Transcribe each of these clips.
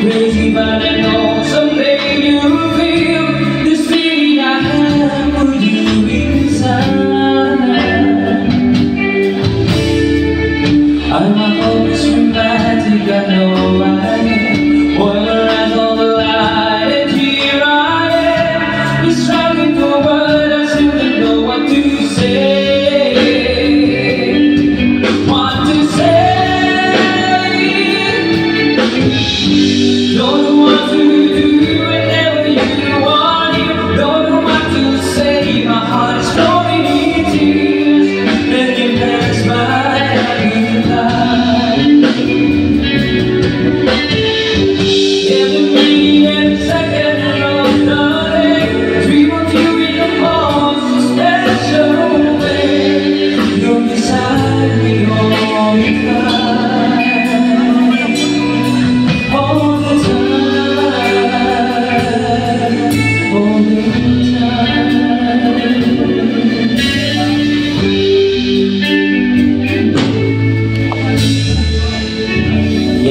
crazy, but I know No.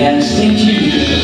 and stay.